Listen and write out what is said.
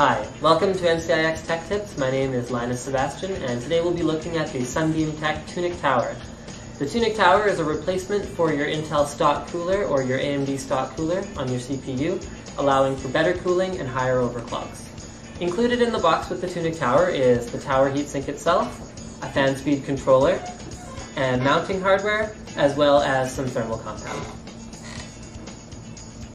Hi, welcome to NCIX Tech Tips. My name is Linus Sebastian, and today we'll be looking at the Sunbeam Tech Tuniq Tower. The Tuniq Tower is a replacement for your Intel stock cooler or your AMD stock cooler on your CPU, allowing for better cooling and higher overclocks. Included in the box with the Tuniq Tower is the tower heatsink itself, a fan speed controller, and mounting hardware, as well as some thermal compound.